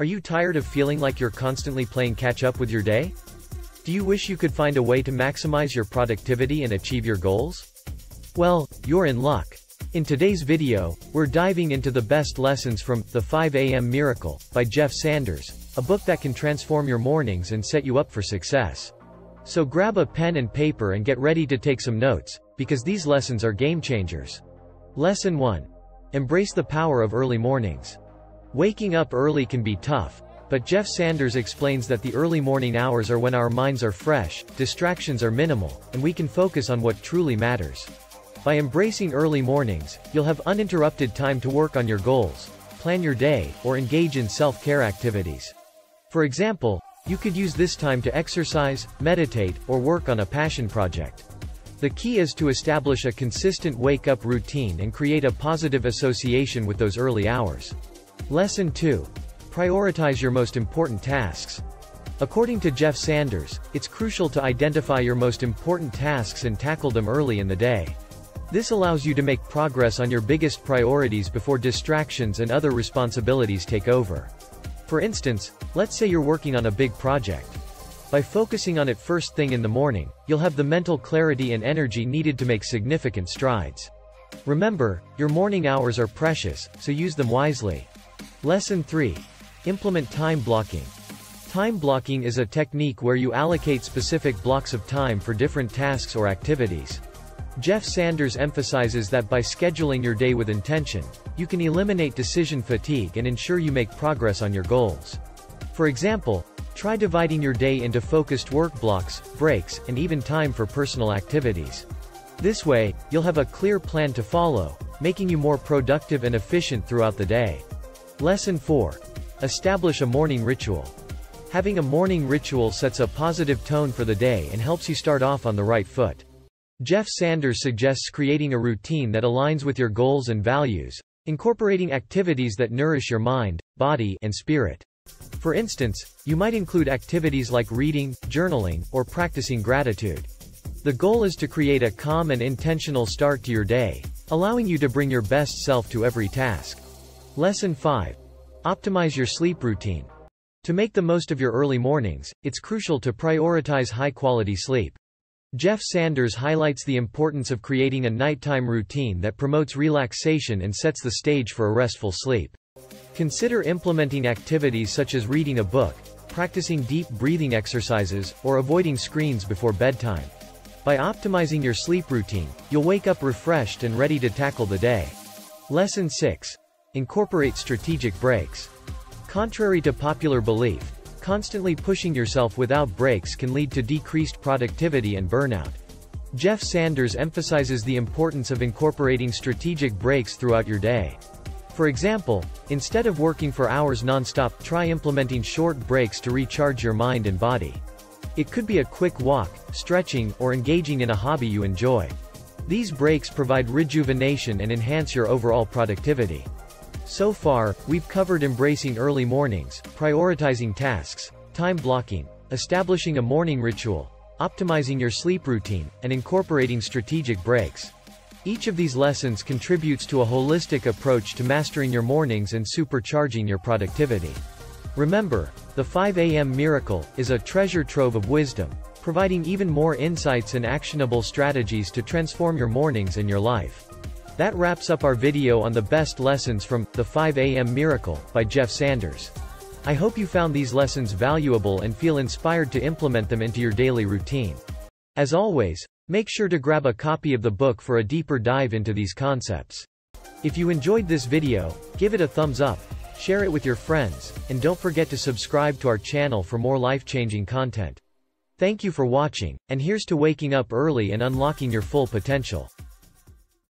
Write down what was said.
Are you tired of feeling like you're constantly playing catch up with your day? Do you wish you could find a way to maximize your productivity and achieve your goals? Well, you're in luck. In today's video, we're diving into the best lessons from The 5 a.m. Miracle by Jeff Sanders, a book that can transform your mornings and set you up for success. So grab a pen and paper and get ready to take some notes, because these lessons are game changers. Lesson 1. Embrace the power of early mornings. Waking up early can be tough, but Jeff Sanders explains that the early morning hours are when our minds are fresh, distractions are minimal, and we can focus on what truly matters. By embracing early mornings, you'll have uninterrupted time to work on your goals, plan your day, or engage in self-care activities. For example, you could use this time to exercise, meditate, or work on a passion project. The key is to establish a consistent wake-up routine and create a positive association with those early hours. Lesson 2. Prioritize your most important tasks. According to Jeff Sanders, it's crucial to identify your most important tasks and tackle them early in the day. This allows you to make progress on your biggest priorities before distractions and other responsibilities take over. For instance, let's say you're working on a big project. By focusing on it first thing in the morning, you'll have the mental clarity and energy needed to make significant strides. Remember, your morning hours are precious, so use them wisely. Lesson 3. Implement time blocking. Time blocking is a technique where you allocate specific blocks of time for different tasks or activities. Jeff Sanders emphasizes that by scheduling your day with intention, you can eliminate decision fatigue and ensure you make progress on your goals. For example, try dividing your day into focused work blocks, breaks, and even time for personal activities. This way, you'll have a clear plan to follow, making you more productive and efficient throughout the day. Lesson 4. Establish a morning ritual. Having a morning ritual sets a positive tone for the day and helps you start off on the right foot. Jeff Sanders suggests creating a routine that aligns with your goals and values, incorporating activities that nourish your mind, body, and spirit. For instance, you might include activities like reading, journaling, or practicing gratitude. The goal is to create a calm and intentional start to your day, allowing you to bring your best self to every task. Lesson 5. Optimize your sleep routine. To make the most of your early mornings, it's crucial to prioritize high-quality sleep. Jeff Sanders highlights the importance of creating a nighttime routine that promotes relaxation and sets the stage for a restful sleep. Consider implementing activities such as reading a book, practicing deep breathing exercises, or avoiding screens before bedtime. By optimizing your sleep routine, you'll wake up refreshed and ready to tackle the day. Lesson 6. Incorporate strategic breaks. Contrary to popular belief, constantly pushing yourself without breaks can lead to decreased productivity and burnout. Jeff Sanders emphasizes the importance of incorporating strategic breaks throughout your day. For example, instead of working for hours non-stop, try implementing short breaks to recharge your mind and body. It could be a quick walk, stretching, or engaging in a hobby you enjoy. These breaks provide rejuvenation and enhance your overall productivity. So far, we've covered embracing early mornings, prioritizing tasks, time blocking, establishing a morning ritual, optimizing your sleep routine, and incorporating strategic breaks. Each of these lessons contributes to a holistic approach to mastering your mornings and supercharging your productivity. Remember, the 5 a.m. miracle is a treasure trove of wisdom, providing even more insights and actionable strategies to transform your mornings and your life. That wraps up our video on the best lessons from The 5 a.m. Miracle by Jeff Sanders. I hope you found these lessons valuable and feel inspired to implement them into your daily routine. As always, make sure to grab a copy of the book for a deeper dive into these concepts. If you enjoyed this video, give it a thumbs up, share it with your friends, and don't forget to subscribe to our channel for more life-changing content. Thank you for watching, and here's to waking up early and unlocking your full potential.